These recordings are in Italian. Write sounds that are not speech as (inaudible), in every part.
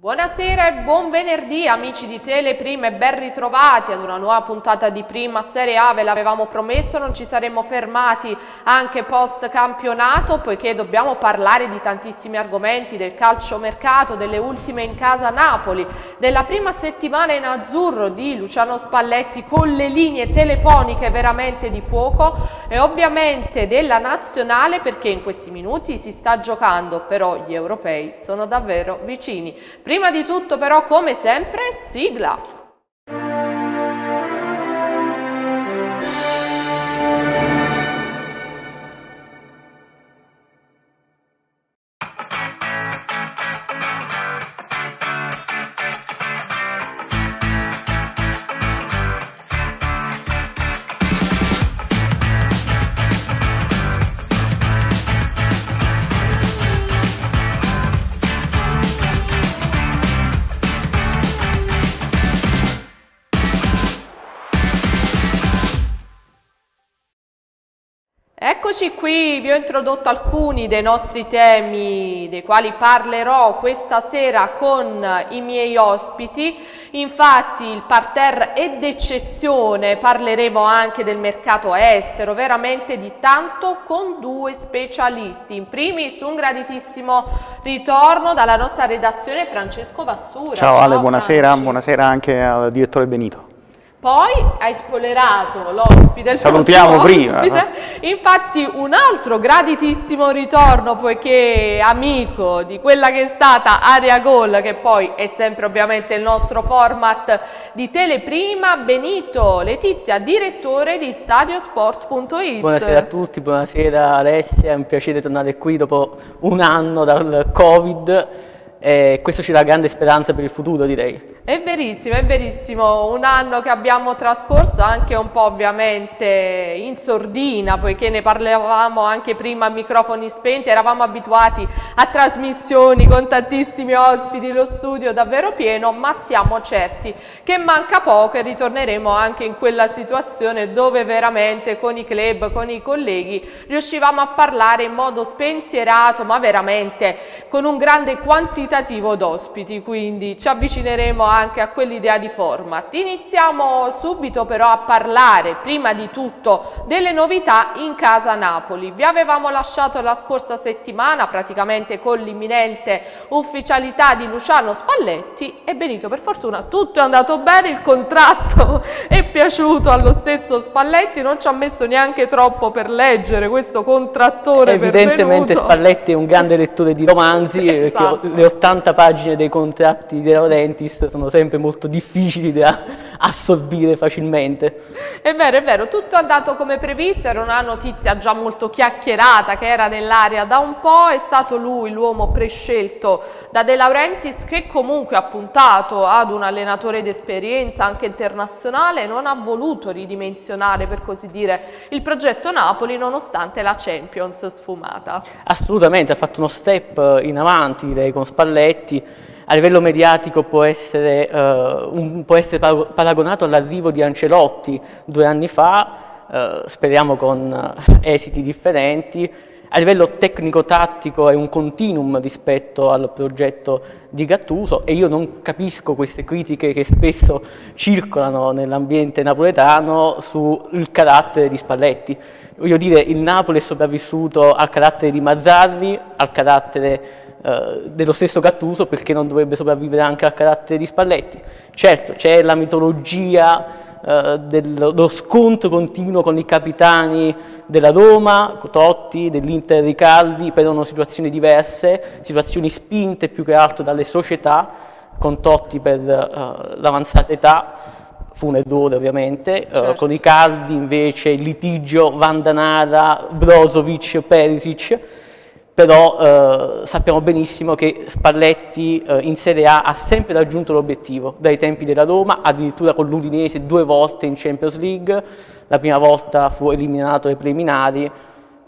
Buonasera e buon venerdì amici di Teleprima e ben ritrovati ad una nuova puntata di Prima Serie A, ve l'avevamo promesso, non ci saremmo fermati anche post campionato poiché dobbiamo parlare di tantissimi argomenti, del calciomercato, delle ultime in casa Napoli, della prima settimana in azzurro di Luciano Spalletti con le linee telefoniche veramente di fuoco e ovviamente della nazionale perché in questi minuti si sta giocando, però gli europei sono davvero vicini. Prima di tutto però, come sempre, sigla! Eccoci qui, vi ho introdotto alcuni dei nostri temi dei quali parlerò questa sera con i miei ospiti. Infatti il parterre è d'eccezione, parleremo anche del mercato estero, veramente di tanto con due specialisti. In primis un graditissimo ritorno dalla nostra redazione Francesco Vassura. Ciao, Ciao Ale, buonasera, buonasera anche al direttore Benito. Poi hai spoilerato l'ospite, Salutiamo prima. Infatti un altro graditissimo ritorno, poiché amico di quella che è stata Aria Gol, che poi è sempre ovviamente il nostro format di Teleprima, Benito Letizia, direttore di Stadiosport.it. Buonasera a tutti, buonasera Alessia, è un piacere tornare qui dopo un anno dal Covid e questo ci dà grande speranza per il futuro direi. È verissimo, è verissimo, un anno che abbiamo trascorso anche un po' ovviamente in sordina, poiché ne parlavamo anche prima a microfoni spenti, eravamo abituati a trasmissioni con tantissimi ospiti, lo studio davvero pieno, ma siamo certi che manca poco e ritorneremo anche in quella situazione dove veramente con i club, con i colleghi riuscivamo a parlare in modo spensierato, ma veramente con un grande quantitativo d'ospiti, quindi ci avvicineremo a anche a quell'idea di format. Iniziamo subito però a parlare prima di tutto delle novità in casa Napoli. Vi avevamo lasciato la scorsa settimana praticamente con l'imminente ufficialità di Luciano Spalletti e Benito per fortuna tutto è andato bene, il contratto (laughs) è piaciuto allo stesso Spalletti, non ci ha messo neanche troppo per leggere questo contrattore Evidentemente pervenuto. Spalletti è un grande lettore di romanzi (laughs) esatto. le 80 pagine dei contratti di Laurentiis sono sono sempre molto difficili da assorbire facilmente. È vero, è vero, tutto è andato come previsto, era una notizia già molto chiacchierata che era nell'aria da un po', è stato lui l'uomo prescelto da De Laurentiis che comunque ha puntato ad un allenatore d'esperienza anche internazionale, non ha voluto ridimensionare per così dire il progetto Napoli nonostante la Champions sfumata. Assolutamente, ha fatto uno step in avanti direi con Spalletti, a livello mediatico può essere, uh, un, può essere paragonato all'arrivo di Ancelotti due anni fa, uh, speriamo con uh, esiti differenti, a livello tecnico-tattico è un continuum rispetto al progetto di Gattuso e io non capisco queste critiche che spesso circolano nell'ambiente napoletano sul carattere di Spalletti. Voglio dire, il Napoli è sopravvissuto al carattere di Mazzarri, al carattere eh, dello stesso Gattuso perché non dovrebbe sopravvivere anche al carattere di Spalletti. Certo, c'è la mitologia eh, dello scontro continuo con i capitani della Roma, Totti, dell'Inter Ricaldi, però sono situazioni diverse, situazioni spinte più che altro dalle società, con Totti per uh, l'avanzata età, fu un errore ovviamente, certo. uh, con Ricaldi invece il litigio Vandanara, Brozovic, Perisic, però eh, sappiamo benissimo che Spalletti eh, in Serie A ha sempre raggiunto l'obiettivo, dai tempi della Roma, addirittura con l'Udinese due volte in Champions League, la prima volta fu eliminato ai preliminari,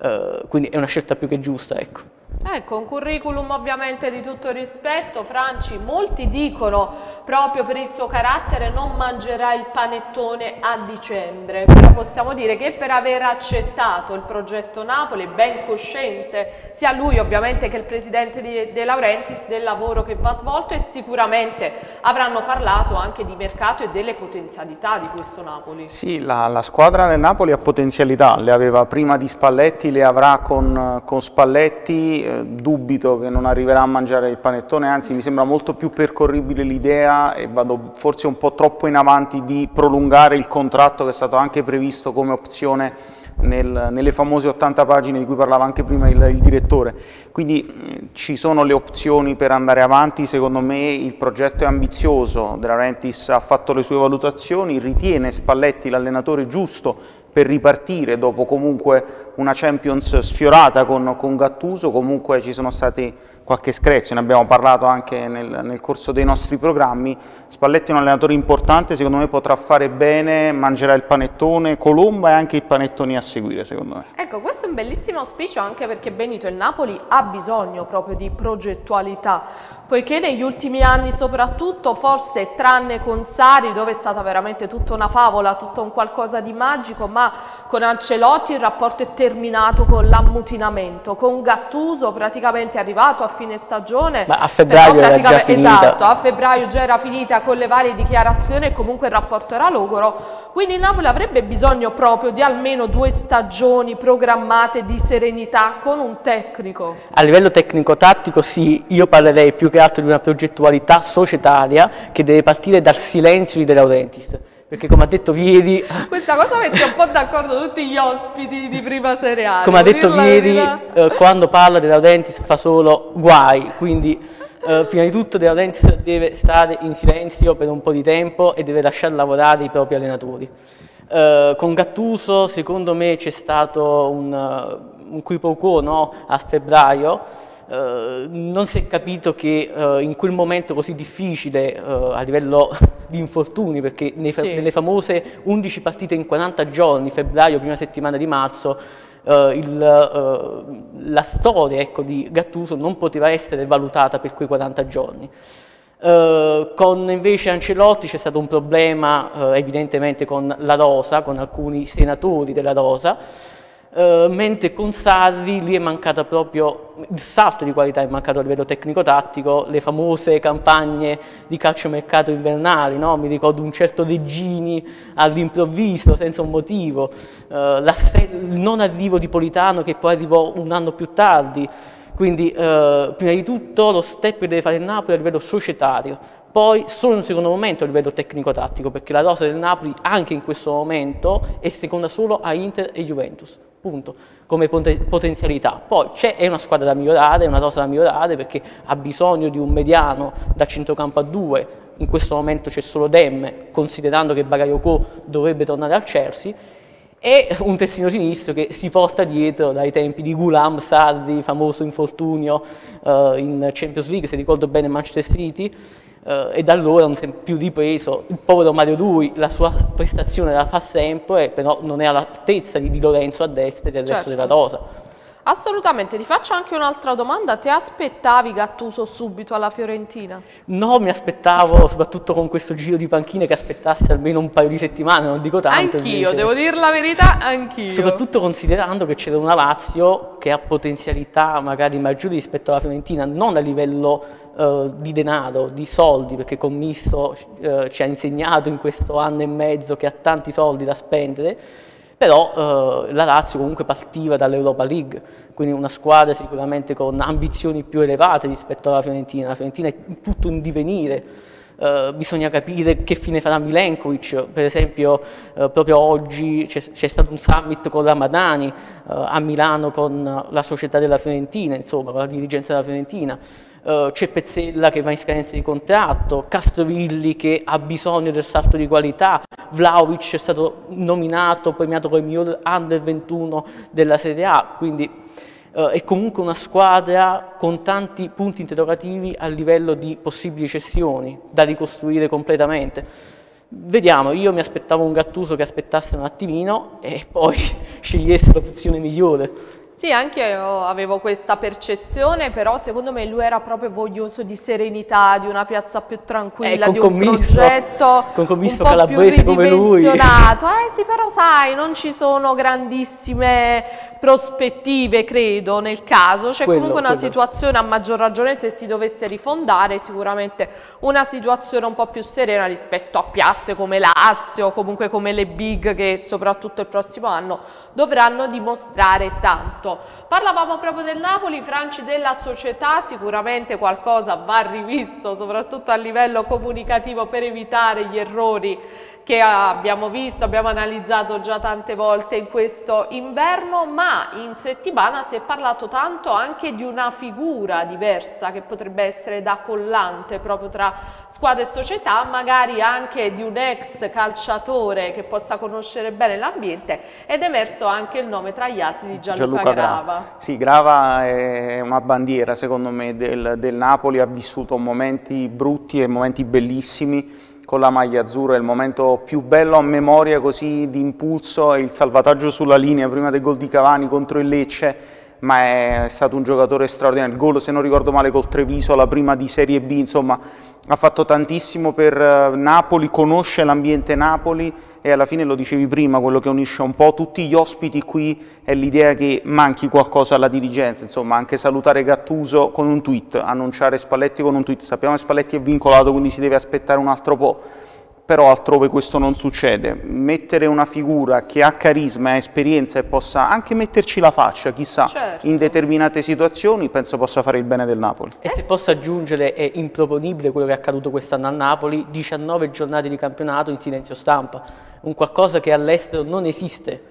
eh, quindi è una scelta più che giusta. Ecco. Ecco, un curriculum ovviamente di tutto rispetto, Franci, molti dicono proprio per il suo carattere non mangerà il panettone a dicembre, però possiamo dire che per aver accettato il progetto Napoli, ben cosciente sia lui ovviamente che il presidente di De Laurentiis del lavoro che va svolto e sicuramente avranno parlato anche di mercato e delle potenzialità di questo Napoli. Sì, la, la squadra del Napoli ha potenzialità, le aveva prima di Spalletti, le avrà con, con Spalletti, eh, dubito che non arriverà a mangiare il panettone, anzi mi sembra molto più percorribile l'idea e vado forse un po' troppo in avanti di prolungare il contratto che è stato anche previsto come opzione nel, nelle famose 80 pagine di cui parlava anche prima il, il direttore. Quindi ci sono le opzioni per andare avanti, secondo me il progetto è ambizioso, De Laurentiis ha fatto le sue valutazioni, ritiene Spalletti l'allenatore giusto per ripartire dopo comunque una Champions sfiorata con, con Gattuso, comunque ci sono stati qualche screzio, ne abbiamo parlato anche nel, nel, corso dei nostri programmi. Spalletti è un allenatore importante, secondo me potrà fare bene, mangerà il panettone, Colomba e anche i panettoni a seguire, secondo me. Ecco, questo è un bellissimo auspicio anche perché Benito, il Napoli ha bisogno proprio di progettualità, poiché negli ultimi anni soprattutto, forse tranne con Sari, dove è stata veramente tutta una favola, tutto un qualcosa di magico, ma con Ancelotti il rapporto è terminato con l'ammutinamento, con Gattuso praticamente è arrivato a fine stagione. Ma a febbraio era già finita. Esatto, a febbraio già era finita con le varie dichiarazioni e comunque il rapporto era logoro. Quindi il Napoli avrebbe bisogno proprio di almeno due stagioni programmate di serenità con un tecnico. A livello tecnico-tattico sì, io parlerei più che altro di una progettualità societaria che deve partire dal silenzio di De Laurentiis perché come ha detto Vieri... (laughs) Questa cosa mette un po' d'accordo tutti gli ospiti di prima seriale. Come ha detto Vieri, eh, quando parla della Dentis fa solo guai, quindi eh, prima di tutto della Dentis deve stare in silenzio per un po' di tempo e deve lasciare lavorare i propri allenatori. Eh, con Gattuso secondo me c'è stato un, un quiproquo no? a febbraio, Uh, non si è capito che uh, in quel momento così difficile uh, a livello di infortuni, perché sì. nelle famose 11 partite in 40 giorni, febbraio, prima settimana di marzo, il, la storia ecco, di Gattuso non poteva essere valutata per quei 40 giorni. con invece Ancelotti c'è stato un problema evidentemente con la Rosa, con alcuni senatori della Rosa, Uh, mentre con Sarri lì è mancata proprio il salto di qualità, è mancato a livello tecnico-tattico, le famose campagne di calciomercato invernali, no? mi ricordo un certo Reggini all'improvviso, senza un motivo, uh, il non arrivo di Politano che poi arrivò un anno più tardi, quindi uh, prima di tutto lo step che deve fare il Napoli a livello societario, poi solo in un secondo momento a livello tecnico-tattico, perché la rosa del Napoli anche in questo momento è seconda solo a Inter e Juventus. Punto, come potenzialità. Poi c'è, una squadra da migliorare, è una rosa da migliorare perché ha bisogno di un mediano da centrocampo a due, in questo momento c'è solo Dem, considerando che Bagayoko dovrebbe tornare al Chelsea, e un terzino sinistro che si porta dietro dai tempi di Gulam, Sardi, famoso infortunio uh, in Champions League, se ricordo bene Manchester City, Uh, e da allora non si è più ripreso. Il povero Mario Rui, la sua prestazione la fa sempre, però non è all'altezza di Di Lorenzo a destra e del certo. resto della rosa. Assolutamente, ti faccio anche un'altra domanda, ti aspettavi Gattuso subito alla Fiorentina? No, mi aspettavo, soprattutto con questo giro di panchine, che aspettasse almeno un paio di settimane, non dico tanto. Anch'io, devo dire la verità, anch'io. Soprattutto considerando che c'era una Lazio che ha potenzialità magari maggiori rispetto alla Fiorentina, non a livello uh, di denaro, di soldi, perché Commisso uh, ci ha insegnato in questo anno e mezzo che ha tanti soldi da spendere, però uh, la Lazio comunque partiva dall'Europa League, quindi una squadra sicuramente con ambizioni più elevate rispetto alla Fiorentina, la Fiorentina è tutto in divenire, Uh, bisogna capire che fine farà Milenkovic, per esempio uh, proprio oggi c'è stato un summit con Ramadani uh, a Milano con la società della Fiorentina, insomma con la dirigenza della Fiorentina, c'è Pezzella che va in scadenza di contratto, Castrovilli che ha bisogno del salto di qualità, Vlaovic è stato nominato, premiato come miglior under 21 della Serie A, quindi Uh, è comunque una squadra con tanti punti interrogativi a livello di possibili cessioni da ricostruire completamente. Vediamo, io mi aspettavo un Gattuso che aspettasse un attimino e poi (laughs) scegliesse l'opzione migliore. Sì, anche io avevo questa percezione, però secondo me lui era proprio voglioso di serenità, di una piazza più tranquilla, eh, di un progetto (laughs) con commisso un po' più ridimensionato. Eh sì, però sai, non ci sono grandissime prospettive, credo, nel caso. C'è comunque una quello. situazione, a maggior ragione, se si dovesse rifondare, sicuramente una situazione un po' più serena rispetto a piazze come Lazio, comunque come le big che soprattutto il prossimo anno dovranno dimostrare tanto. Parlavamo proprio del Napoli, Franci della società, sicuramente qualcosa va rivisto, soprattutto a livello comunicativo per evitare gli errori che abbiamo visto, abbiamo analizzato già tante volte in questo inverno, ma in settimana si è parlato tanto anche di una figura diversa che potrebbe essere da collante proprio tra squadra e società, magari anche di un ex calciatore che possa conoscere bene l'ambiente ed è emerso anche il nome tra gli altri di Gianluca, Gianluca Grava. Grava. Sì, Grava è una bandiera secondo me del, del Napoli, ha vissuto momenti brutti e momenti bellissimi con la maglia azzurra, il momento più bello a memoria così di impulso è il salvataggio sulla linea prima del gol di Cavani contro il Lecce, ma è stato un giocatore straordinario, il gol se non ricordo male col Treviso, la prima di Serie B, insomma ha fatto tantissimo per eh, Napoli, conosce l'ambiente Napoli e alla fine lo dicevi prima, quello che unisce un po' tutti gli ospiti qui è l'idea che manchi qualcosa alla dirigenza, insomma anche salutare Gattuso con un tweet, annunciare Spalletti con un tweet, sappiamo che Spalletti è vincolato quindi si deve aspettare un altro po', però altrove questo non succede. Mettere una figura che ha carisma e esperienza e possa anche metterci la faccia, chissà, certo. in determinate situazioni, penso possa fare il bene del Napoli. E se posso aggiungere, è improponibile quello che è accaduto quest'anno a Napoli, 19 giornate di campionato in silenzio stampa, un qualcosa che all'estero non esiste.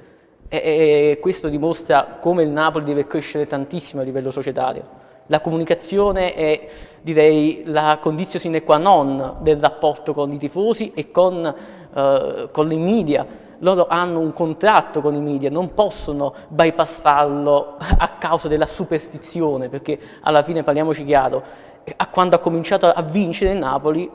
E, e questo dimostra come il Napoli deve crescere tantissimo a livello societario. La comunicazione è, direi, la condizione sine qua non del rapporto con i tifosi e con, eh, con i media. Loro hanno un contratto con i media, non possono bypassarlo a causa della superstizione, perché alla fine, parliamoci chiaro, a quando ha cominciato a vincere il Napoli,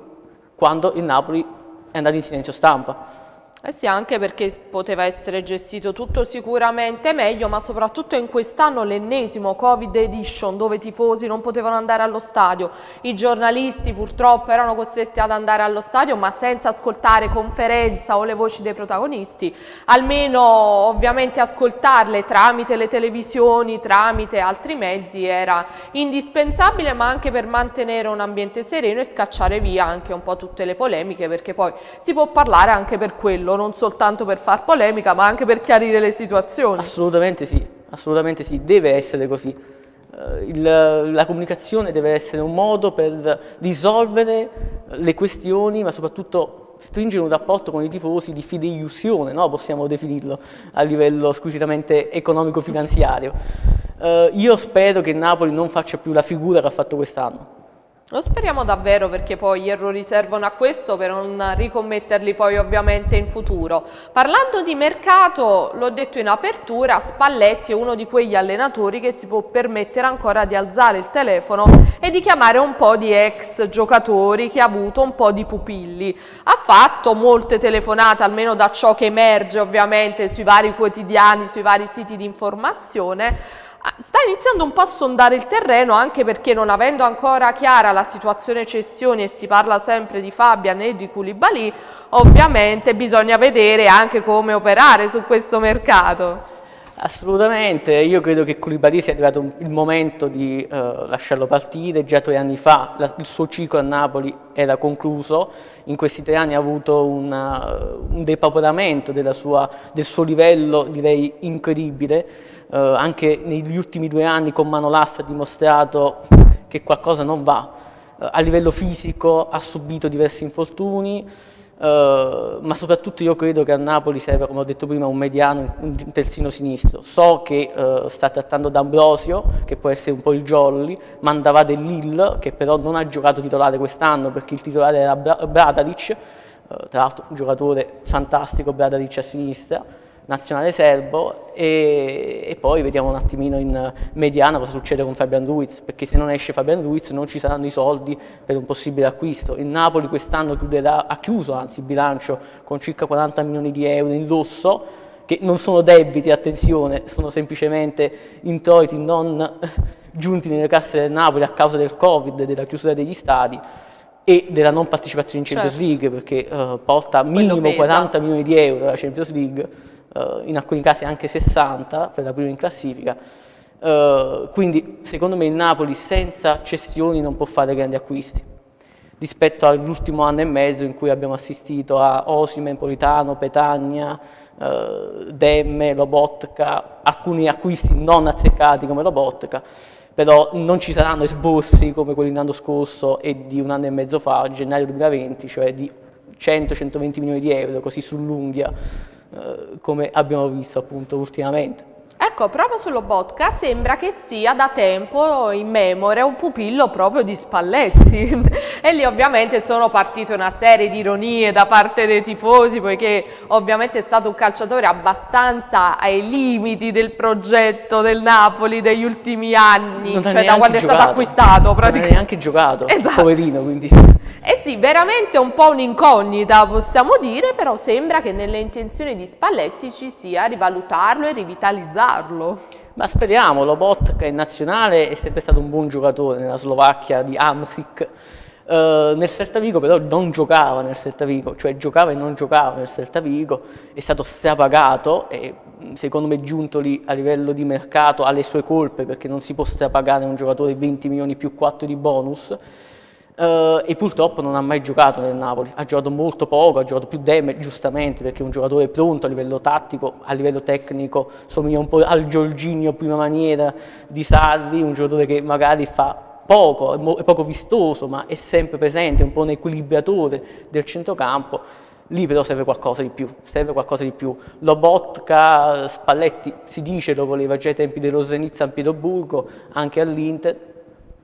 quando il Napoli è andato in silenzio stampa. Eh sì, anche perché poteva essere gestito tutto sicuramente meglio, ma soprattutto in quest'anno l'ennesimo Covid Edition dove i tifosi non potevano andare allo stadio, i giornalisti purtroppo erano costretti ad andare allo stadio ma senza ascoltare conferenza o le voci dei protagonisti, almeno ovviamente ascoltarle tramite le televisioni, tramite altri mezzi era indispensabile ma anche per mantenere un ambiente sereno e scacciare via anche un po' tutte le polemiche perché poi si può parlare anche per quello non soltanto per far polemica, ma anche per chiarire le situazioni. Assolutamente sì, assolutamente sì, deve essere così. Uh, il, la comunicazione deve essere un modo per risolvere le questioni, ma soprattutto stringere un rapporto con i tifosi di fideiussione, no? possiamo definirlo a livello squisitamente economico-finanziario. Uh, io spero che Napoli non faccia più la figura che ha fatto quest'anno. Lo speriamo davvero perché poi gli errori servono a questo per non ricommetterli poi ovviamente in futuro. Parlando di mercato, l'ho detto in apertura, Spalletti è uno di quegli allenatori che si può permettere ancora di alzare il telefono e di chiamare un po' di ex giocatori che ha avuto un po' di pupilli. Ha fatto molte telefonate, almeno da ciò che emerge ovviamente sui vari quotidiani, sui vari siti di informazione, sta iniziando un po' a sondare il terreno anche perché non avendo ancora chiara la situazione cessioni e si parla sempre di Fabian e di Koulibaly, ovviamente bisogna vedere anche come operare su questo mercato. Assolutamente, io credo che Koulibaly sia arrivato il momento di uh, lasciarlo partire, già tre anni fa la, il suo ciclo a Napoli era concluso, in questi tre anni ha avuto una, un depauperamento sua, del suo livello direi incredibile, eh, anche negli ultimi due anni con Manolas ha dimostrato che qualcosa non va. Eh, a livello fisico ha subito diversi infortuni, Uh, ma soprattutto io credo che a Napoli serve, come ho detto prima, un mediano, un terzino sinistro. So che uh, sta trattando D'Ambrosio, che può essere un po' il jolly, mandava dell'Ill, che però non ha giocato titolare quest'anno perché il titolare era Bra Bradaric, uh, tra l'altro un giocatore fantastico Bradaric a sinistra nazionale serbo e, e, poi vediamo un attimino in mediana cosa succede con Fabian Ruiz perché se non esce Fabian Ruiz non ci saranno i soldi per un possibile acquisto. Il Napoli quest'anno ha chiuso anzi il bilancio con circa 40 milioni di euro in rosso che non sono debiti, attenzione, sono semplicemente introiti non (laughs) giunti nelle casse del Napoli a causa del Covid, della chiusura degli stadi e della non partecipazione in Champions certo. League, perché uh, porta minimo 40 milioni di euro la Champions League, in alcuni casi anche 60 per la prima in classifica. Uh, quindi secondo me il Napoli senza cessioni non può fare grandi acquisti rispetto all'ultimo anno e mezzo in cui abbiamo assistito a Osime, Politano, Petagna, uh, Demme, Lobotka, alcuni acquisti non azzeccati come Lobotka però non ci saranno esborsi come quelli dell'anno scorso e di un anno e mezzo fa, gennaio 2020, cioè di 100-120 milioni di euro, così sull'unghia, eh, come abbiamo visto appunto ultimamente. Ecco, proprio sullo Botka sembra che sia da tempo in memoria un pupillo proprio di Spalletti (laughs) e lì ovviamente sono partite una serie di ironie da parte dei tifosi poiché ovviamente è stato un calciatore abbastanza ai limiti del progetto del Napoli degli ultimi anni, non cioè da quando giocato. è stato acquistato praticamente. Non ha neanche giocato, esatto. poverino quindi. Eh sì, veramente un po' un'incognita possiamo dire, però sembra che nelle intenzioni di Spalletti ci sia rivalutarlo e rivitalizzarlo. Ma speriamo, Lobotka in nazionale è sempre stato un buon giocatore nella Slovacchia di Amsic, Uh, nel Celta Vigo però non giocava nel Celta Vigo, cioè giocava e non giocava nel Celta Vigo, è stato strapagato e secondo me giunto lì a livello di mercato alle sue colpe perché non si può strapagare un giocatore 20 milioni più 4 di bonus Uh, e purtroppo non ha mai giocato nel Napoli, ha giocato molto poco, ha giocato più Deme, giustamente perché è un giocatore pronto a livello tattico, a livello tecnico, somiglia un po' al Giorginio prima maniera di Sarri, un giocatore che magari fa poco, è poco vistoso ma è sempre presente, è un po' un equilibratore del centrocampo, lì però serve qualcosa di più, serve qualcosa di più. Lobotka, Spalletti si dice lo voleva già ai tempi dello Zenit San Pietroburgo, anche all'Inter,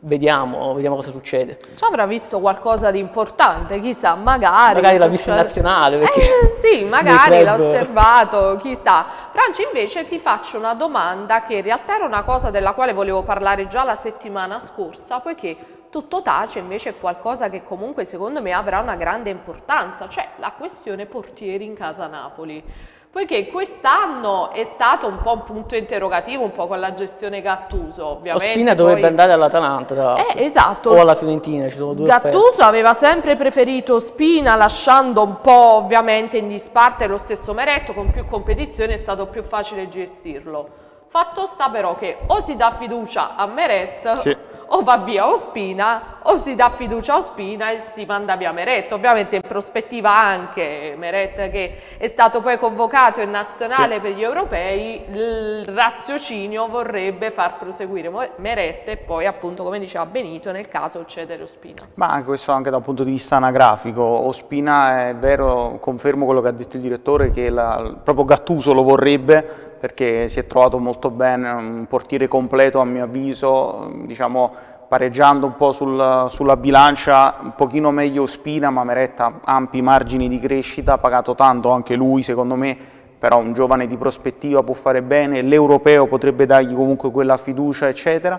Vediamo, vediamo, cosa succede. Ci avrà visto qualcosa di importante, chissà, magari. Magari l'ha visto in nazionale. Perché eh, sì, (laughs) magari l'ha osservato, chissà. Franci, invece ti faccio una domanda che in realtà era una cosa della quale volevo parlare già la settimana scorsa, poiché tutto tace invece è qualcosa che comunque secondo me avrà una grande importanza, cioè la questione portieri in casa Napoli poiché quest'anno è stato un po' un punto interrogativo, un po' con la gestione Gattuso, ovviamente. Ospina dovrebbe andare all'Atalanta, eh, esatto. o alla Fiorentina, ci sono due Gattuso offerte. aveva sempre preferito Spina, lasciando un po' ovviamente in disparte lo stesso Meretto, con più competizione è stato più facile gestirlo. Fatto sta però che o si dà fiducia a Meret sì o va via Ospina o si dà fiducia a Ospina e si manda via Meret. Ovviamente in prospettiva anche Meret che è stato poi convocato in nazionale sì. per gli europei, il raziocinio vorrebbe far proseguire Meret e poi appunto come diceva Benito nel caso cedere Ospina. Ma questo anche da un punto di vista anagrafico, Ospina è vero, confermo quello che ha detto il direttore che la, proprio Gattuso lo vorrebbe perché si è trovato molto bene, un portiere completo a mio avviso, diciamo pareggiando un po' sul, sulla bilancia, un pochino meglio Spina, ma Meretta ampi margini di crescita, pagato tanto anche lui secondo me, però un giovane di prospettiva può fare bene, l'europeo potrebbe dargli comunque quella fiducia eccetera.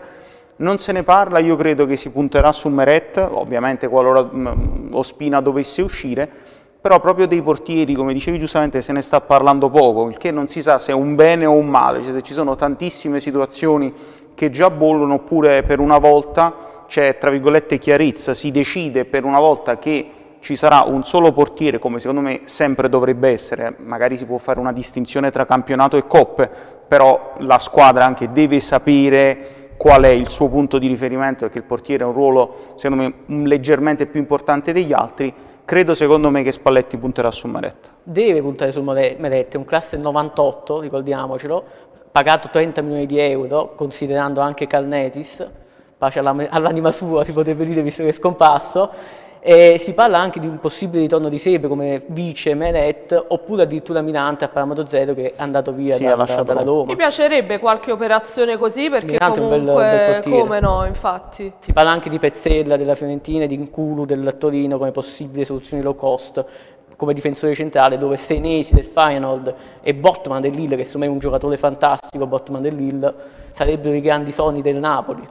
Non se ne parla, io credo che si punterà su Meret, ovviamente qualora mm, Ospina dovesse uscire, però proprio dei portieri, come dicevi giustamente, se ne sta parlando poco, il che non si sa se è un bene o un male, cioè se ci sono tantissime situazioni che già bollono oppure per una volta c'è, tra virgolette, chiarezza, si decide per una volta che ci sarà un solo portiere, come secondo me sempre dovrebbe essere, magari si può fare una distinzione tra campionato e coppe, però la squadra anche deve sapere qual è il suo punto di riferimento, perché il portiere ha un ruolo, secondo me, leggermente più importante degli altri, credo secondo me che Spalletti punterà su Maretta. Deve puntare su Maretta, è un classe 98, ricordiamocelo, pagato 30 milioni di euro, considerando anche Calnetis, pace all'anima sua si potrebbe dire visto che è scomparso, e si parla anche di un possibile ritorno di Sebe come vice Meret oppure addirittura Minante a parametro zero che è andato via sì, da, da, dalla Roma. Mi piacerebbe qualche operazione così perché Minante comunque, un bel, bel come no, infatti. Si parla anche di Pezzella della Fiorentina, di Inculu del Torino come possibili soluzioni low cost come difensore centrale dove Senesi del Feyenoord e Botman del Lille, che secondo me è un giocatore fantastico, Botman del Lille, sarebbero i grandi sogni del Napoli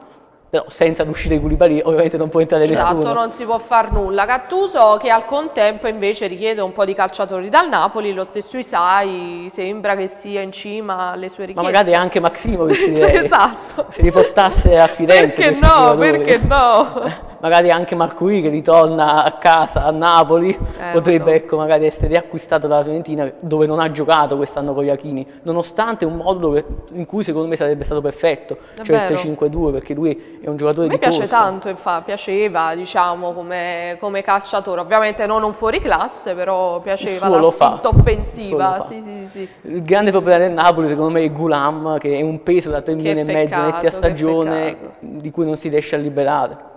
però senza l'uscita di Koulibaly ovviamente non può entrare esatto, nessuno. non si può far nulla. Gattuso che al contempo invece richiede un po' di calciatori dal Napoli, lo stesso Isai sembra che sia in cima alle sue richieste. Ma magari anche Maximovic (laughs) direi, esatto. se li portasse a Firenze. Perché no, perché no? (laughs) magari anche Marcuri che ritorna a casa a Napoli eh, potrebbe ecco, magari essere riacquistato dalla Fiorentina dove non ha giocato quest'anno con Iachini nonostante un modulo in cui secondo me sarebbe stato perfetto è cioè vero. il 3-5-2 perché lui è un giocatore di corsa. mi piace tanto infatti piaceva diciamo come, come, calciatore ovviamente non un fuori classe però piaceva la spinta offensiva sì, sì, sì. il grande problema del Napoli secondo me è Gulam che è un peso da 3 milioni e mezzo netti a stagione di cui non si riesce a liberare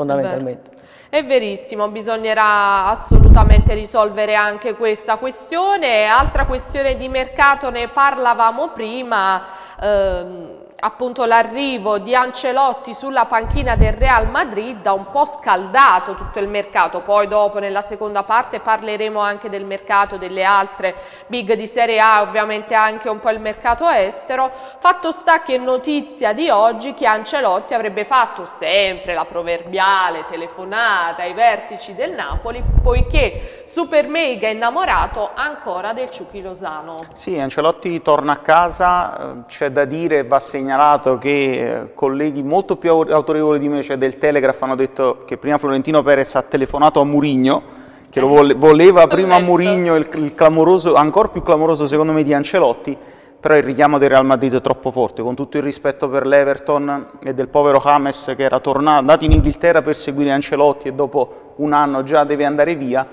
fondamentalmente. È verissimo, bisognerà assolutamente risolvere anche questa questione. Altra questione di mercato, ne parlavamo prima, ehm, appunto l'arrivo di Ancelotti sulla panchina del Real Madrid ha un po' scaldato tutto il mercato, poi dopo nella seconda parte parleremo anche del mercato delle altre big di Serie A, ovviamente anche un po' il mercato estero. Fatto sta che notizia di oggi che Ancelotti avrebbe fatto sempre la proverbiale telefonata ai vertici del Napoli, poiché super mega innamorato ancora del Ciuchi Lozano. Sì, Ancelotti torna a casa, eh, c'è da dire, va segnato segnalato che eh, colleghi molto più autorevoli di me, cioè del Telegraph, hanno detto che prima Florentino Perez ha telefonato a Murigno, che lo vole voleva prima a Murigno il, il clamoroso, ancora più clamoroso secondo me di Ancelotti, però il richiamo del Real Madrid è troppo forte, con tutto il rispetto per l'Everton e del povero James che era tornato, andato in Inghilterra per seguire Ancelotti e dopo un anno già deve andare via,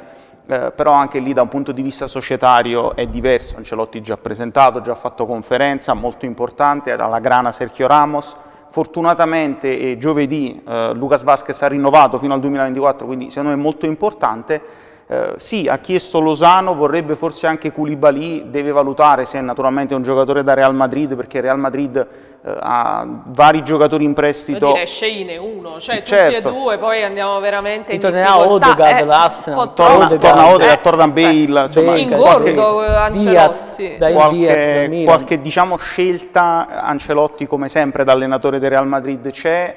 eh, però anche lì da un punto di vista societario è diverso, Ancelotti già presentato, già fatto conferenza, molto importante, era la grana Sergio Ramos, fortunatamente eh, giovedì eh, Lucas Vasquez ha rinnovato fino al 2024, quindi secondo me è molto importante, eh, sì, ha chiesto Lozano, vorrebbe forse anche Koulibaly, deve valutare se naturalmente è un giocatore da Real Madrid, perché Real Madrid eh, ha vari giocatori in prestito. Io direi scegliene uno, cioè certo. tutti e due, poi andiamo veramente in tornerà Odegaard, eh, l'Arsenal, torna, torna Odegaard, eh, torna Bale, insomma, ingordo Ancelotti. Diaz, qualche, qualche diciamo, scelta Ancelotti come sempre da allenatore del Real Madrid c'è.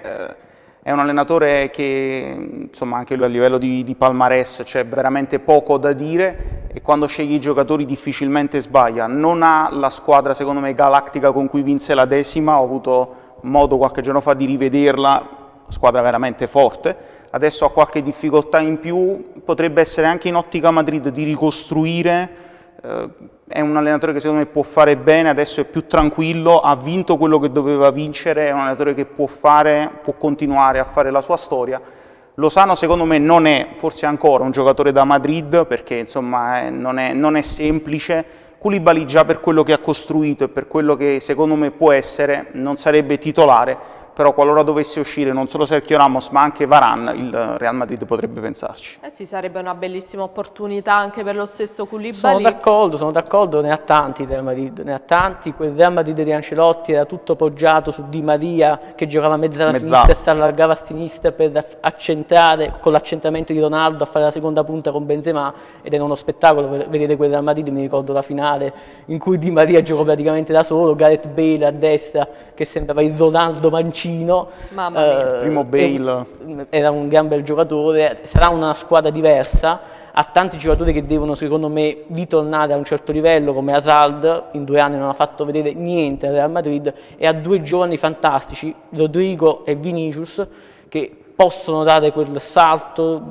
È un allenatore che, insomma, anche lui a livello di, di palmarès c'è veramente poco da dire e quando sceglie i giocatori difficilmente sbaglia. Non ha la squadra, secondo me, galattica con cui vinse la decima, ho avuto modo qualche giorno fa di rivederla, squadra veramente forte. Adesso ha qualche difficoltà in più, potrebbe essere anche in ottica Madrid di ricostruire eh, è un allenatore che secondo me può fare bene, adesso è più tranquillo, ha vinto quello che doveva vincere, è un allenatore che può, fare, può continuare a fare la sua storia. Lozano secondo me non è forse ancora un giocatore da Madrid perché insomma è, non, è, non, è, semplice, Koulibaly già per quello che ha costruito e per quello che secondo me può essere non sarebbe titolare, però qualora dovesse uscire non solo Sergio Ramos ma anche Varan, il Real Madrid potrebbe pensarci. Eh sì, sarebbe una bellissima opportunità anche per lo stesso Koulibaly. Sono d'accordo, sono d'accordo, ne ha tanti il Real Madrid, ne ha tanti, quel Real Madrid di Ancelotti era tutto poggiato su Di Maria che giocava a mezza alla sinistra e si allargava a sinistra per accentrare con l'accentramento di Ronaldo a fare la seconda punta con Benzema ed era uno spettacolo vedere quel Real Madrid, mi ricordo la finale in cui Di Maria giocò praticamente da solo, Gareth Bale a destra che sembrava il Ronaldo mancino vicino. Mamma mia. Eh, Primo Bale. Era un gran bel giocatore, sarà una squadra diversa, ha tanti giocatori che devono secondo me ritornare a un certo livello come Asald, in due anni non ha fatto vedere niente al Real Madrid e ha due giovani fantastici, Rodrigo e Vinicius, che possono dare quel salto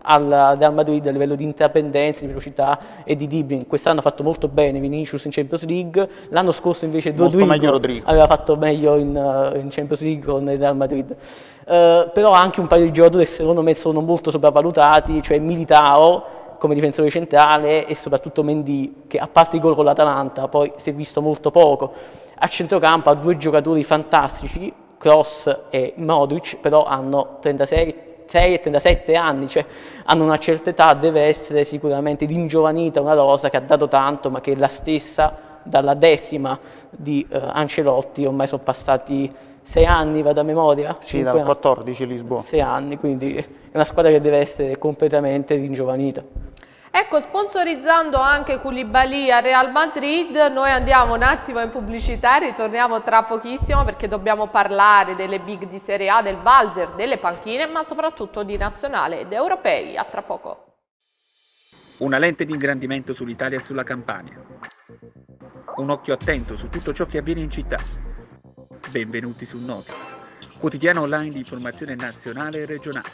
al Real Madrid a livello di intraprendenza, di velocità e di dribbling. Quest'anno ha fatto molto bene Vinicius in Champions League, l'anno scorso invece Rodrigo, Rodrigo, aveva fatto meglio in, uh, in, Champions League con il Real Madrid. Uh, però anche un paio di giocatori che secondo me sono molto sopravvalutati, cioè Militao come difensore centrale e soprattutto Mendy che a parte i gol con l'Atalanta poi si è visto molto poco. A centrocampo ha due giocatori fantastici, Cross e Modric, però hanno 36 6 e 37 anni, cioè hanno una certa età, deve essere sicuramente ringiovanita una rosa che ha dato tanto, ma che è la stessa dalla decima di uh, Ancelotti, ormai sono passati 6 anni, vado a memoria? Sì, dal 14 Lisboa. 6 anni, quindi è una squadra che deve essere completamente ringiovanita. Ecco, sponsorizzando anche Koulibaly a Real Madrid, noi andiamo un attimo in pubblicità e ritorniamo tra pochissimo perché dobbiamo parlare delle big di Serie A, del Valzer, delle panchine, ma soprattutto di nazionale ed europei. A tra poco. Una lente di ingrandimento sull'Italia e sulla Campania. Un occhio attento su tutto ciò che avviene in città. Benvenuti su Notiz, quotidiano online di informazione nazionale e regionale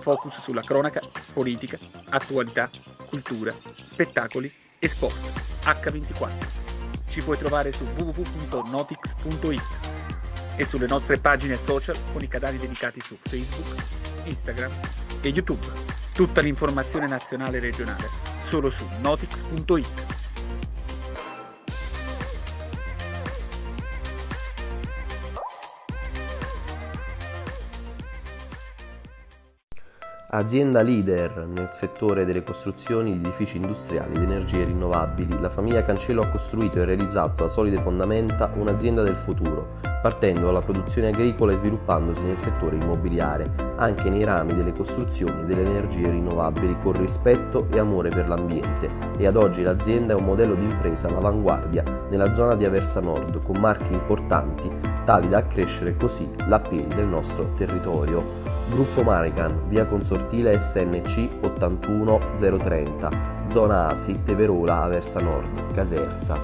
focus sulla cronaca, politica, attualità, cultura, spettacoli e sport. H24. Ci puoi trovare su www.notix.it e sulle nostre pagine social con i canali dedicati su Facebook, Instagram e YouTube. Tutta l'informazione nazionale e regionale solo su notix.it. Azienda leader nel settore delle costruzioni di edifici industriali ed energie rinnovabili, la famiglia Cancello ha costruito e realizzato a solide fondamenta un'azienda del futuro, partendo dalla produzione agricola e sviluppandosi nel settore immobiliare, anche nei rami delle costruzioni e delle energie rinnovabili con rispetto e amore per l'ambiente e ad oggi l'azienda è un modello di impresa all'avanguardia nella zona di Aversa Nord con marchi importanti tali da accrescere così l'appeal del nostro territorio. Gruppo Marican, via Consortile SNC 81030, zona ASI, Teverola, Aversa Nord, Caserta.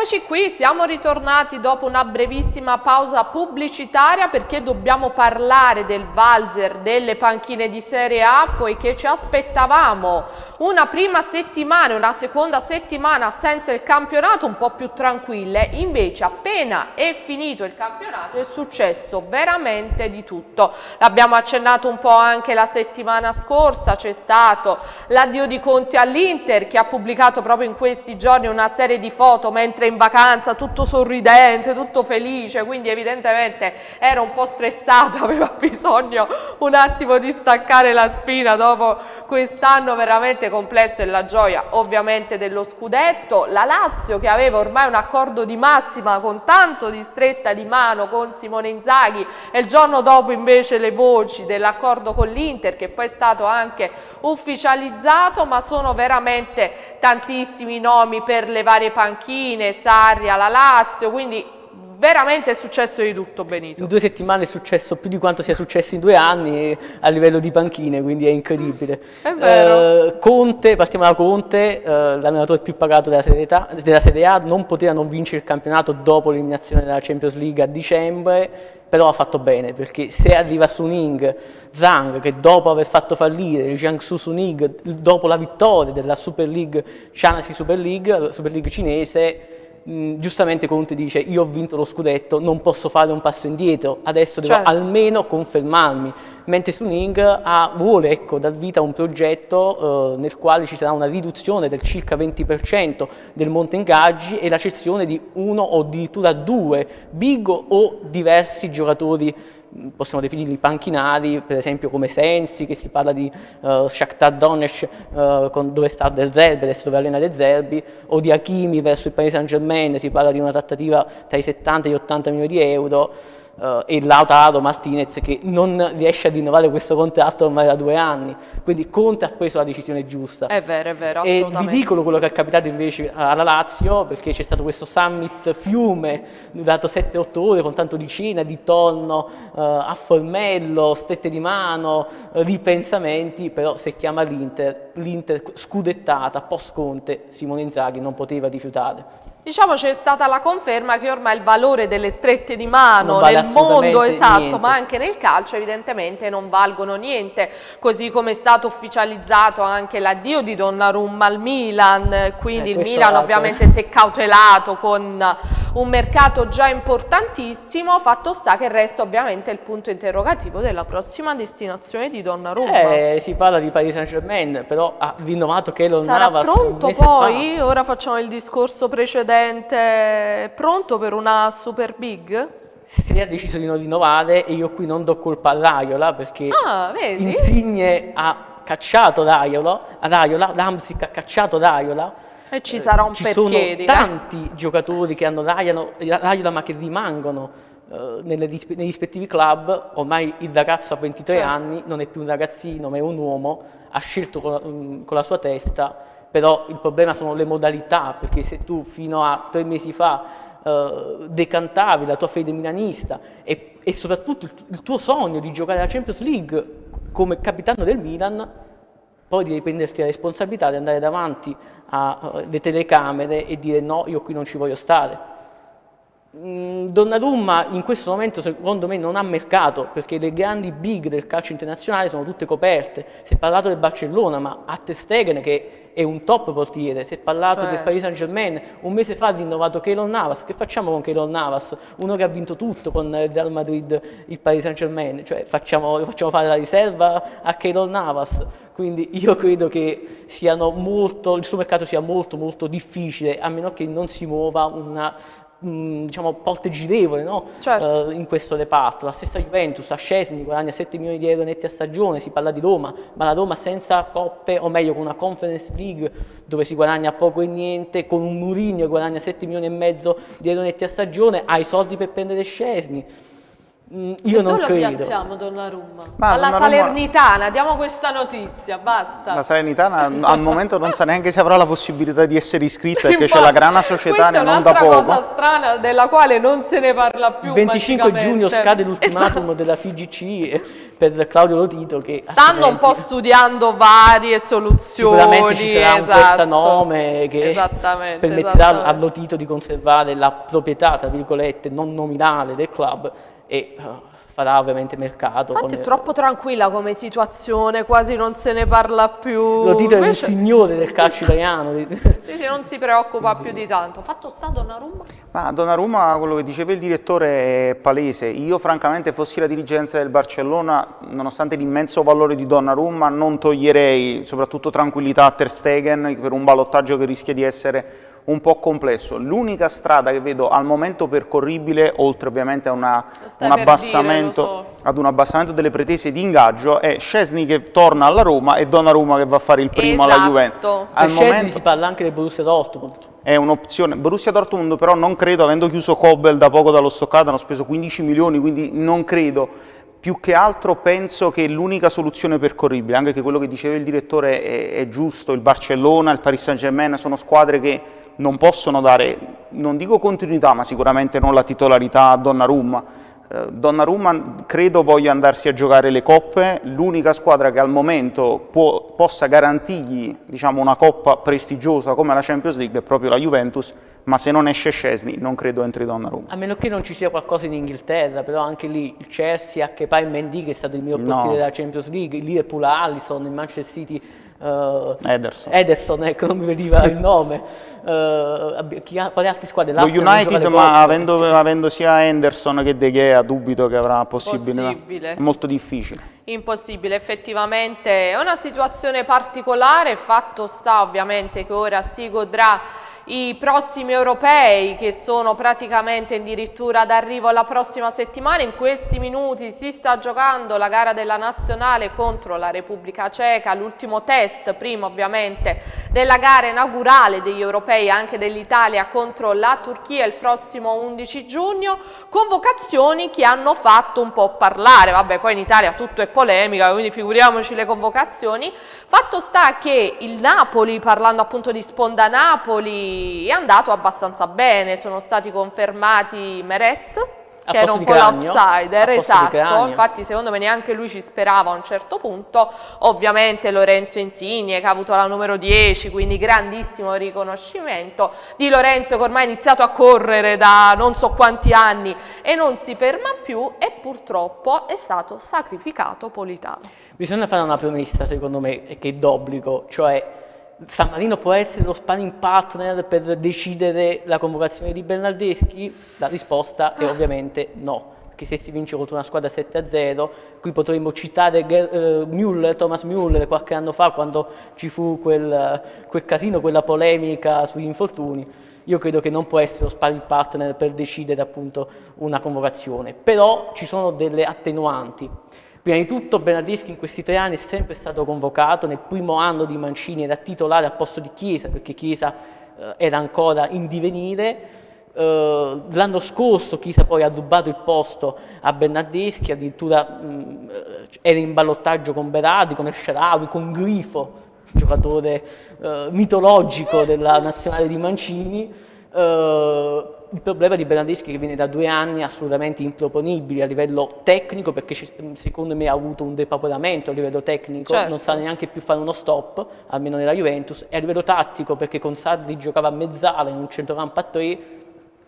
Eccoci qui, siamo ritornati dopo una brevissima pausa pubblicitaria perché dobbiamo parlare del valzer delle panchine di Serie A poiché ci aspettavamo una prima settimana e una seconda settimana senza il campionato un po' più tranquille, invece appena è finito il campionato è successo veramente di tutto. L'abbiamo accennato un po' anche la settimana scorsa, c'è stato l'addio di Conti all'Inter che ha pubblicato proprio in questi giorni una serie di foto mentre in vacanza, tutto sorridente, tutto felice, quindi evidentemente era un po' stressato, (laughs) aveva bisogno un attimo di staccare la spina dopo quest'anno veramente complesso e la gioia ovviamente dello scudetto. La Lazio che aveva ormai un accordo di massima con tanto di stretta di mano con Simone Inzaghi e il giorno dopo invece le voci dell'accordo con l'Inter che poi è stato anche ufficializzato, ma sono veramente tantissimi nomi per le varie panchine, Sarri alla Lazio, quindi veramente è successo di tutto Benito. In due settimane è successo più di quanto sia successo in due anni a livello di panchine, quindi è incredibile. È vero. Eh, Conte, partiamo da Conte, eh, l'allenatore più pagato della serie, A, della serie A, non poteva non vincere il campionato dopo l'eliminazione della Champions League a dicembre, però ha fatto bene, perché se arriva Suning, Zhang, che dopo aver fatto fallire il Jiangsu Suning, dopo la vittoria della Super League, Shanxi Super League, Super League cinese, mh, giustamente Conte dice io ho vinto lo scudetto, non posso fare un passo indietro, adesso devo Certo. almeno confermarmi. Mentre Suning ha, vuole ecco, dar vita a un progetto eh, nel quale ci sarà una riduzione del circa 20% del monte ingaggi e la cessione di uno o addirittura due big o diversi giocatori possiamo definirli panchinari, per esempio come Sensi, che si parla di uh, Shakhtar Donetsk, eh, con- dove sta Del Zerbi, adesso dove allena Del Zerbi, o di Hakimi verso il Paris Saint Germain, si parla di una trattativa tra i 70 e gli 80 milioni di euro, eh, e Lautaro Martinez che non riesce a rinnovare questo contratto ormai da due anni, quindi Conte ha preso la decisione giusta. È vero, è vero, È ridicolo quello che è capitato invece alla Lazio, perché c'è stato questo summit fiume durato 7-8 ore con tanto di cena, di tonno eh, a formello, strette di mano, ripensamenti, però se chiama l'Inter, l'Inter scudettata, post Conte, Simone Inzaghi non poteva rifiutare. Diciamo c'è stata la conferma che ormai il valore delle strette di mano vale nel mondo esatto, niente. ma anche nel calcio evidentemente non valgono niente, così come è stato ufficializzato anche l'addio di Donnarumma al Milan, quindi Eh, il Milan ovviamente si è cautelato con un mercato già importantissimo, fatto sta che resta ovviamente il punto interrogativo della prossima destinazione di Donnarumma. Eh, si parla di Paris Saint Germain, però ha rinnovato Keylor Sarà Navas un pronto poi? fa. Ora facciamo il discorso precedente. Pronto per una super big? Si è deciso di non rinnovare e io qui non do colpa a Raiola perché Ah? Insigne ha cacciato Raiola, Ramsic ha cacciato Raiola. E ci sarà un Ci perché, sono direi. tanti giocatori che hanno Raiola, ma che rimangono eh, nelle, nei rispettivi club, ormai il ragazzo a 23 Certo. anni non è più un ragazzino, ma è un uomo, ha scelto con la, mm, con la sua testa, però il problema sono le modalità, perché se tu fino a tre mesi fa eh, decantavi la tua fede milanista e, e soprattutto il, il tuo sogno di giocare alla Champions League come capitano del Milan, poi devi prenderti la responsabilità di andare davanti alle telecamere e dire no, io qui non ci voglio stare. Mm, Donnarumma in questo momento secondo me non ha mercato perché le grandi big del calcio internazionale sono tutte coperte. Si è parlato del Barcellona, ma ha Ter Stegen che è un top portiere, si è parlato Cioè. del Paris Saint Germain, un mese fa ha rinnovato Keylor Navas, che facciamo con Keylor Navas? Uno che ha vinto tutto con il Real Madrid, il Paris Saint Germain, cioè facciamo, facciamo fare la riserva a Keylor Navas, quindi io credo che siano molto, il suo mercato sia molto molto difficile, a meno che non si muova una mh, diciamo, porte girevole no? Certo. Eh, in questo reparto. La stessa Juventus a Scesni guadagna 7 milioni di euro netti a stagione, si parla di Roma, ma la Roma senza coppe, o meglio con una Conference League dove si guadagna poco e niente, con un Mourinho che guadagna 7 milioni e mezzo di euro netti a stagione, ha i soldi per prendere Scesni. Mm, io e non dove credo. lo piazziamo Donnarumma? Ma Alla Donnarumma- Salernitana, diamo questa notizia, basta. La Salernitana al momento non sa neanche se avrà la possibilità di essere iscritta perché c'è la grana societaria questa è non da un'altra poco. cosa strana della quale non se ne parla più Il 25 giugno scade l'ultimatum Esatto. della FIGC per Claudio Lotito che Stanno un po' studiando varie soluzioni. Sicuramente ci sarà un esatto. prestanome che Esattamente, permetterà esattamente. al Lotito di conservare la proprietà, tra virgolette, non nominale del club e eh, farà ovviamente mercato. Infatti come- è troppo tranquilla come situazione, quasi non se ne parla più. Lotito è il Invece- signore del calcio (laughs) italiano. Sì, sì, non si preoccupa più di tanto. Fatto sta Donnarumma? Ma Donnarumma, quello che diceva il direttore è palese. Io francamente fossi la dirigenza del Barcellona, nonostante l'immenso valore di Donnarumma, non toglierei soprattutto tranquillità a Ter Stegen per un ballottaggio che rischia di essere un po' complesso. L'unica strada che vedo al momento percorribile, oltre ovviamente a una- un, abbassamento, dire, lo ad un abbassamento delle pretese di ingaggio, è Scesni che torna alla Roma e Donnarumma che va a fare il primo alla Esatto. Juventus. Per Per Al Scesni momento si parla anche del Borussia Dortmund. è un'opzione. Borussia Dortmund però non credo, avendo chiuso Kobel da poco dallo Stoccata, hanno speso 15 milioni, quindi non credo. Più che altro penso che l'unica soluzione percorribile, anche che quello che diceva il direttore è, è giusto, il Barcellona, il Paris Saint Germain sono squadre che non possono dare, non dico continuità, ma sicuramente non la titolarità a Donnarumma. Eh, Donnarumma credo voglia andarsi a giocare le coppe, l'unica squadra che al momento può- possa garantirgli diciamo, una coppa prestigiosa come la Champions League è proprio la Juventus, ma se non esce Scesni non credo entri Donnarumma. A meno che non ci sia qualcosa in Inghilterra, però anche lì il Chelsea ha Kepa e Mendy che è stato il mio No. portiere della Champions League, Liverpool Allison, il Manchester City eh, Ederson. Ederson, ecco, non mi veniva il nome. Abbi- chi ha- quali altre squadre? Lo United, ma avendo, avendo sia Henderson che De Gea, dubito che avrà possibilità. Possibile. È molto difficile. Impossibile, effettivamente è una situazione particolare, fatto sta ovviamente che ora si godrà i prossimi europei che sono praticamente addirittura d'arrivo la prossima settimana, in questi minuti si sta giocando la gara della nazionale contro la Repubblica Ceca, l'ultimo test prima ovviamente della gara inaugurale degli europei anche dell'Italia contro la Turchia il prossimo 11 giugno, convocazioni che hanno fatto un po' parlare, vabbè poi in Italia tutto è polemica, quindi figuriamoci le convocazioni, fatto sta che il Napoli, parlando appunto di sponda Napoli, è andato abbastanza bene, sono stati confermati Meret, che era un po' l'outsider, esatto, infatti secondo me neanche lui ci sperava a un certo punto, ovviamente Lorenzo Insigne che ha avuto la numero 10, quindi grandissimo riconoscimento di Lorenzo che ormai ha iniziato a correre da non so quanti anni e non si ferma più e purtroppo è stato sacrificato Politano. Bisogna fare una promessa, secondo me, che è d'obbligo, cioè San Marino può essere lo sparring partner per decidere la convocazione di Bernardeschi? La risposta è ovviamente no, perché se si vince contro una squadra 7-0, qui potremmo citare eh, Müller, Thomas Müller qualche anno fa quando ci fu quel, quel casino, quella polemica sugli infortuni. Io credo che non può essere lo sparring partner per decidere appunto una convocazione, però ci sono delle attenuanti. Prima di tutto Bernardeschi in questi tre anni è sempre stato convocato, nel primo anno di Mancini era titolare al posto di Chiesa perché Chiesa eh, era ancora in divenire, Uh, l'anno scorso Chisa poi ha rubato il posto a Bernardeschi, addirittura mh, era in ballottaggio con Berardi, con Esciarawi, con Grifo, giocatore uh, mitologico della nazionale di Mancini. Uh, il problema di Bernardeschi che viene da due anni assolutamente improponibile a livello tecnico perché secondo me ha avuto un depauperamento a livello tecnico, certo. non sa neanche più fare uno stop, almeno nella Juventus, e a livello tattico perché con Sardi giocava a mezzala in un centrocampo a tre,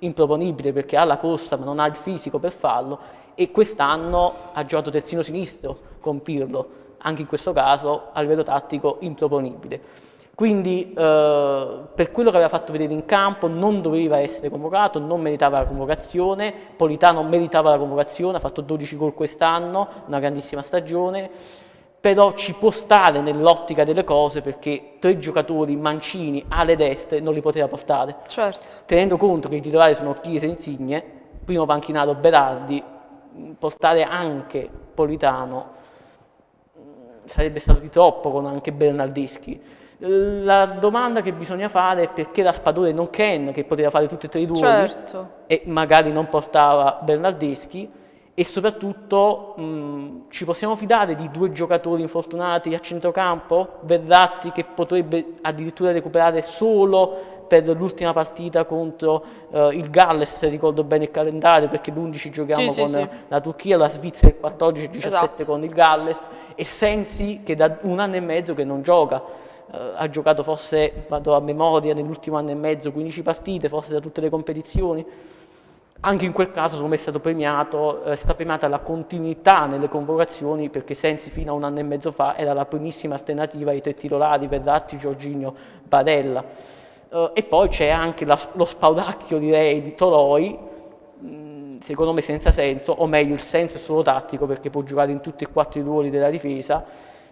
improponibile perché ha la costa ma non ha il fisico per farlo e quest'anno ha giocato terzino sinistro con Pirlo, anche in questo caso a livello tattico improponibile. Quindi eh, per quello che aveva fatto vedere in campo non doveva essere convocato, non meritava la convocazione, Politano meritava la convocazione, ha fatto 12 gol quest'anno, una grandissima stagione, però ci può stare nell'ottica delle cose perché tre giocatori mancini alle destre non li poteva portare. Certo. Tenendo conto che i titolari sono Chiesa e Insigne, primo panchinato Berardi, portare anche Politano sarebbe stato di troppo con anche Bernardeschi la domanda che bisogna fare è perché la Spadore non Ken, che poteva fare tutti e tre i ruoli, certo. e magari non portava Bernardeschi, e soprattutto mh, ci possiamo fidare di due giocatori infortunati a centrocampo? Verratti che potrebbe addirittura recuperare solo per l'ultima partita contro uh, il Galles, se ricordo bene il calendario, perché l'11 giochiamo sì, con sì, sì. la Turchia, la Svizzera il 14 e 17 esatto. con il Galles, e Sensi che da un anno e mezzo che non gioca Uh, ha giocato forse, vado a memoria, nell'ultimo anno e mezzo 15 partite, forse da tutte le competizioni. Anche in quel caso, secondo me, è, premiato, eh, è stata premiata la continuità nelle convocazioni perché Sensi fino a un anno e mezzo fa era la primissima alternativa ai tre titolari, Verratti, Giorginio, Barella. Uh, e poi c'è anche la, lo spauracchio, direi, di Toroi, mh, secondo me senza senso, o meglio il senso è solo tattico perché può giocare in tutti e quattro i ruoli della difesa,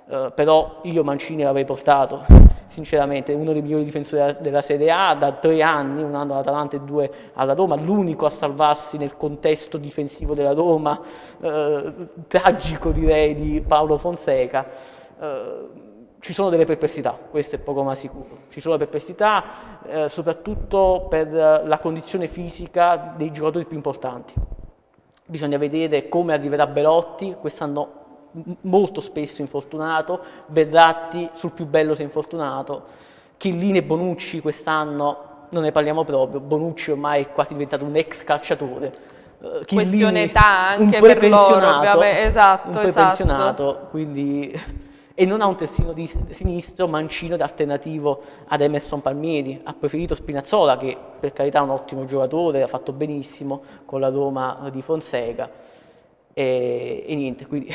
Uh, però io Mancini l'avrei portato, sinceramente, uno dei migliori difensori della Serie A da tre anni, un anno all'Atalanta e due alla Roma, l'unico a salvarsi nel contesto difensivo della Roma, uh, tragico direi di Paolo Fonseca. Uh, ci sono delle perplessità, questo è poco ma sicuro. Ci sono perplessità soprattutto per la condizione fisica dei giocatori più importanti. Bisogna vedere come arriverà Belotti, quest'anno molto spesso infortunato, Verratti sul più bello si è infortunato, Chiellini e Bonucci quest'anno non ne parliamo proprio, Bonucci ormai è quasi diventato un ex calciatore. Uh, Questione età anche per loro, ovviamente. Esatto, un esatto. quindi e non ha un terzino di sinistro mancino d'alternativo ad Emerson Palmieri, ha preferito Spinazzola che per carità è un ottimo giocatore, ha fatto benissimo con la Roma di Fonseca e, e niente, quindi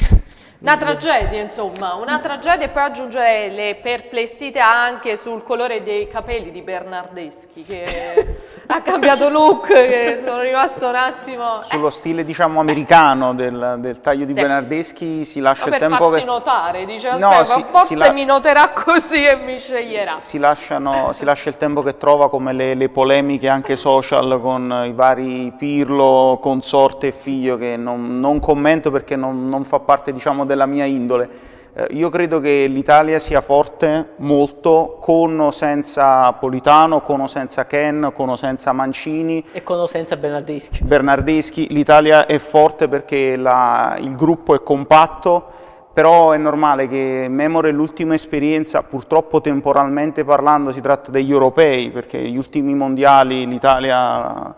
Una tragedia, insomma, una tragedia e poi aggiungerei le perplessità anche sul colore dei capelli di Bernardeschi che ha cambiato look, che sono rimasto un attimo... Eh. Sullo stile, diciamo, americano del, del taglio di sì. Bernardeschi si lascia no, il tempo per che... notare, diceva, no, si, forse la... mi noterà così e mi sceglierà. Si, lasciano, si lascia il tempo che trova come le, le, polemiche anche social con i vari Pirlo, consorte e figlio che non, non commento perché non, non fa parte, diciamo, della mia indole. Eh, io credo che l'Italia sia forte molto con o senza Politano, con o senza Ken, con o senza Mancini. E con o senza Bernardeschi. Bernardeschi, l'Italia è forte perché la, il gruppo è compatto, però è normale che memore l'ultima esperienza, purtroppo temporalmente parlando si tratta degli europei, perché gli ultimi mondiali l'Italia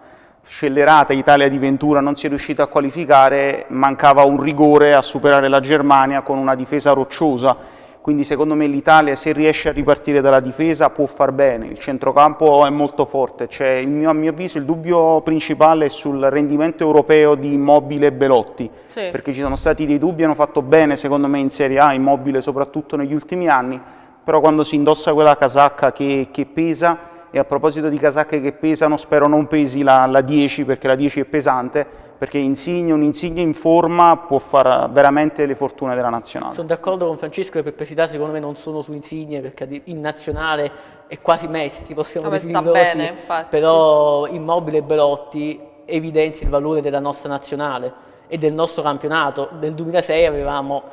scellerata Italia di Ventura non si è riuscita a qualificare, mancava un rigore a superare la Germania con una difesa rocciosa, quindi secondo me l'Italia se riesce a ripartire dalla difesa può far bene, il centrocampo è molto forte, cioè, mio, a mio avviso il dubbio principale è sul rendimento europeo di Immobile e Belotti, sì. perché ci sono stati dei dubbi, hanno fatto bene secondo me in Serie A, Immobile soprattutto negli ultimi anni, però quando si indossa quella casacca che, che pesa e a proposito di casacche che pesano, spero non pesi la, la 10 perché la 10 è pesante, perché Insigne, un Insigne in forma può fare veramente le fortune della nazionale. Sono d'accordo con Francesco, le perplessità secondo me non sono su Insigne perché in nazionale è quasi Messi, possiamo Come definirlo sta così, bene, infatti. però Immobile e Belotti evidenzia il valore della nostra nazionale e del nostro campionato. Nel 2006 avevamo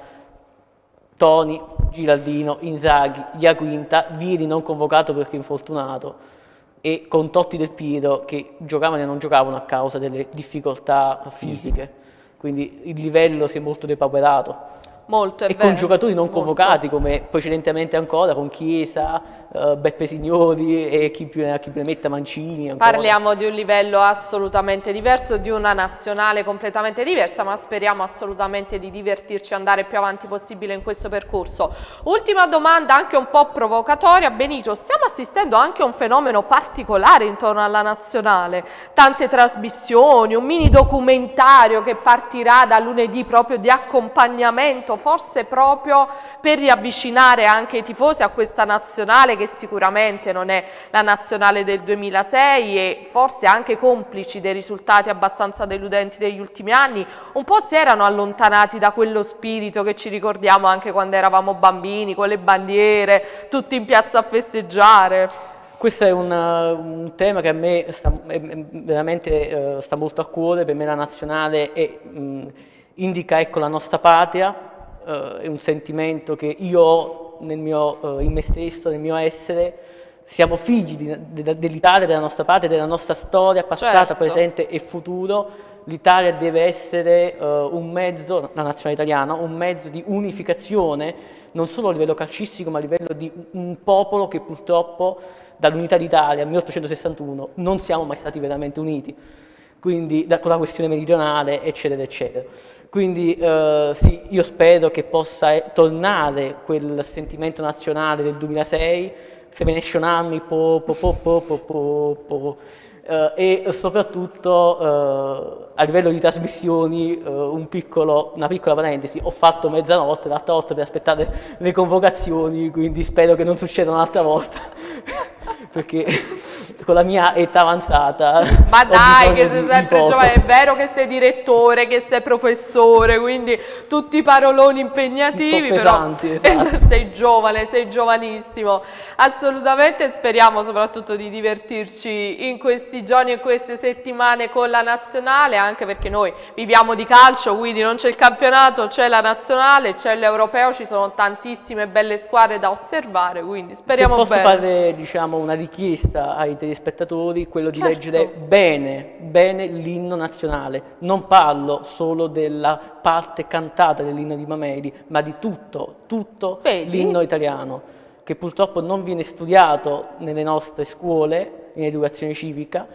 Toni, Giraldino, Inzaghi, Iaquinta, Viri non convocato perché infortunato, e con Totti del Piero che giocavano e non giocavano a causa delle difficoltà fisiche. Quindi il livello si è molto depauperato. Molto, è e vero. con giocatori non Molto. convocati come precedentemente ancora con Chiesa, eh, Beppe Signori e chi più ne chi più ne metta Mancini. ancora. Parliamo di un livello assolutamente diverso, di una nazionale completamente diversa, ma speriamo assolutamente di divertirci e andare più avanti possibile in questo percorso. Ultima domanda, anche un po' provocatoria. Benito, stiamo assistendo anche a un fenomeno particolare intorno alla nazionale. Tante trasmissioni, un mini documentario che partirà da lunedì proprio di accompagnamento, forse proprio per riavvicinare anche i tifosi a questa nazionale che sicuramente non è la nazionale del 2006 e forse anche complici dei risultati abbastanza deludenti degli ultimi anni, un po' si erano allontanati da quello spirito che ci ricordiamo anche quando eravamo bambini, con le bandiere, tutti in piazza a festeggiare. Questo è un, un tema che a me sta, veramente uh, sta molto a cuore, per me la nazionale è, mh, indica ecco, la nostra patria, uh, è un sentimento che io ho nel mio, uh, in me stesso, nel mio essere, siamo figli di- de- dell'Italia, della nostra patria, della nostra storia passata, Certo. presente e futuro. L'Italia deve essere uh, un mezzo, la nazionale italiana, un mezzo di unificazione non solo a livello calcistico ma a livello di un popolo che purtroppo dall'unità d'Italia, 1861, non siamo mai stati veramente uniti, quindi da, con la questione meridionale, eccetera, eccetera. Quindi eh, sì, io spero che possa eh, tornare quel sentimento nazionale del 2006, Seven Army, po, po, po, po, po, po, po, eh, e soprattutto eh, a livello di trasmissioni, eh, un piccolo- una piccola parentesi, ho fatto mezzanotte l'altra volta per aspettare le convocazioni, quindi spero che non succeda un'altra volta, (laughs) perché con la mia età avanzata (laughs) Ma dai, che di sei sempre riposo. giovane, è vero che sei direttore, che sei professore, quindi tutti i paroloni impegnativi, pesanti, però (laughs) esatto. sei giovane, sei giovanissimo. Assolutamente speriamo soprattutto di divertirci in questi giorni e queste settimane con la nazionale, anche perché noi viviamo di calcio, quindi non c'è il campionato, c'è la nazionale, c'è l'europeo, ci sono tantissime belle squadre da osservare, quindi speriamo Se posso bene. fare diciamo, una richiesta ai telespettatori, quello di Certo. leggere bene, bene l'inno nazionale. Non parlo solo della parte cantata dell'inno di Mameli, ma di tutto, tutto l'inno italiano, che purtroppo non viene studiato nelle nostre scuole, in educazione civica,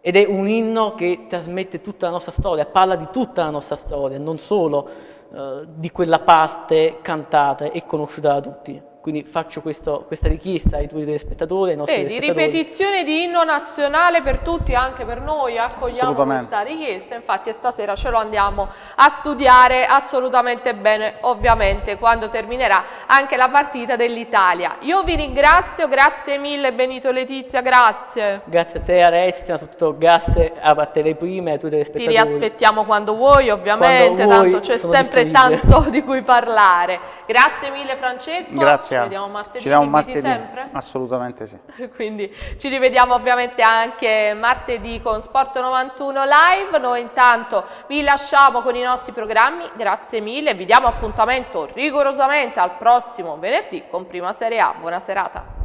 ed è un inno che trasmette tutta la nostra storia, parla di tutta la nostra storia, non solo eh, di quella parte cantata e conosciuta da tutti. Quindi faccio questo- questa richiesta ai tuoi telespettatori, ai nostri Vedi, telespettatori. ripetizione di inno nazionale per tutti, anche per noi, accogliamo questa richiesta, infatti stasera ce lo andiamo a studiare assolutamente bene, ovviamente quando terminerà anche la partita dell'Italia. Io vi ringrazio, grazie mille Benito Letizia, grazie. Grazie a te Alessia, soprattutto grazie a te le prime e a tutti i Ti riaspettiamo quando vuoi, ovviamente, Quando vuoi, tanto c'è sempre tanto di cui parlare. Grazie mille Francesco, Grazie. Grazie. Ci vediamo martedì. Ci vediamo martedì. Sempre. Assolutamente sì. (laughs) Quindi ci rivediamo ovviamente anche martedì con Sport 91 Live. Noi intanto vi lasciamo con i nostri programmi. Grazie mille. Vi diamo appuntamento rigorosamente al prossimo venerdì con Prima Serie A. Buona serata.